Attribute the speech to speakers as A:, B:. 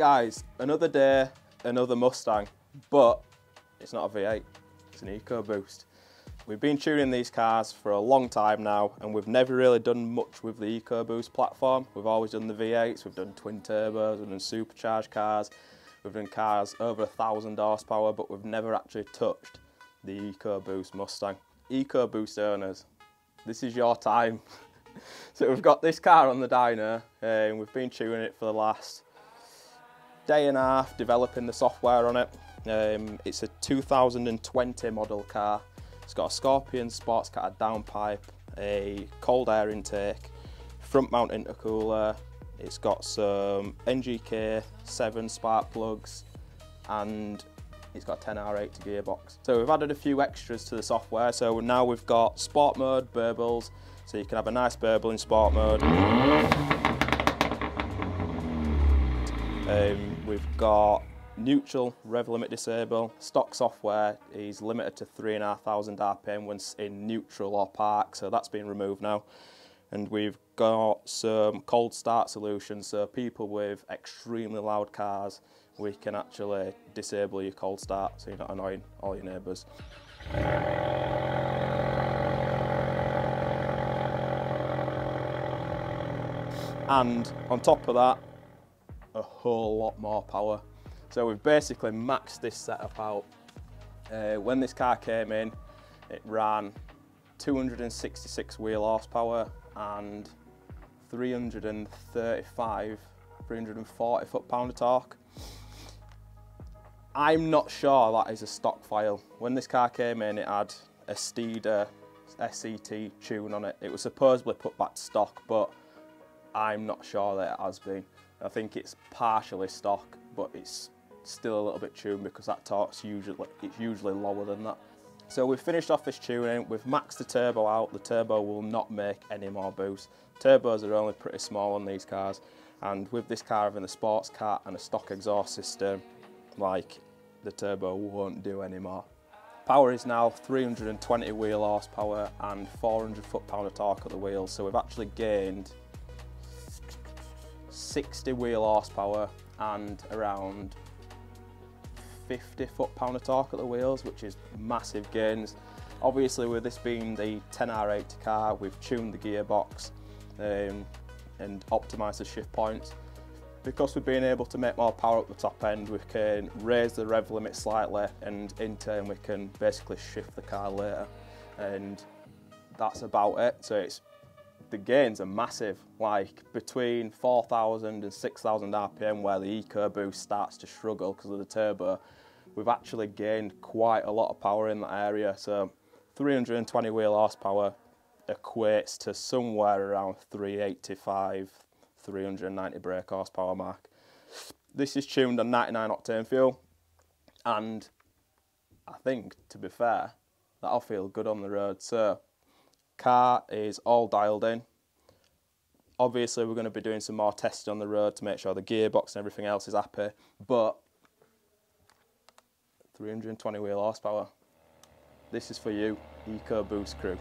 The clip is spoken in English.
A: guys, another day, another Mustang, but it's not a V8, it's an EcoBoost. We've been tuning these cars for a long time now and we've never really done much with the EcoBoost platform. We've always done the V8s, we've done twin turbos, we've done supercharged cars, we've done cars over a thousand horsepower, but we've never actually touched the EcoBoost Mustang. EcoBoost owners, this is your time. so we've got this car on the dyno eh, and we've been tuning it for the last day and a half developing the software on it. Um, it's a 2020 model car. It's got a Scorpion sports cat downpipe, a cold air intake, front mount intercooler. It's got some NGK 7 spark plugs and it's got a 10R80 gearbox. So we've added a few extras to the software. So now we've got sport mode, burbles, so you can have a nice burble in sport mode. Um, we've got neutral, rev limit disable. Stock software is limited to 3,500 RPM when in neutral or park, so that's been removed now. And we've got some cold start solutions, so people with extremely loud cars, we can actually disable your cold start so you're not annoying all your neighbours. And on top of that, a whole lot more power. So we've basically maxed this setup out. Uh, when this car came in, it ran 266 wheel horsepower and 335, 340 foot-pound of torque. I'm not sure that is a stock file. When this car came in, it had a Steeda SCT tune on it. It was supposedly put back to stock, but I'm not sure that it has been. I think it's partially stock, but it's still a little bit tuned because that torque's usually it's usually lower than that. So we've finished off this tuning, we've maxed the turbo out, the turbo will not make any more boost. Turbos are only pretty small on these cars, and with this car having a sports cat and a stock exhaust system, like the turbo won't do anymore. Power is now 320 wheel horsepower and 400 foot-pound of torque at the wheels, so we've actually gained 60 wheel horsepower and around 50 foot-pound of torque at the wheels, which is massive gains. Obviously with this being the 10R80 car, we've tuned the gearbox um, and optimised the shift points. Because we've been able to make more power at the top end, we can raise the rev limit slightly and in turn we can basically shift the car later. And that's about it. So it's the gains are massive, like between 4,000 and 6,000 RPM where the EcoBoost starts to struggle because of the turbo. We've actually gained quite a lot of power in that area. So 320 wheel horsepower equates to somewhere around 385, 390 brake horsepower mark. This is tuned on 99 octane fuel and I think, to be fair, that'll feel good on the road. So car is all dialed in. Obviously we're going to be doing some more testing on the road to make sure the gearbox and everything else is happy, but 320 wheel horsepower. This is for you, EcoBoost crew.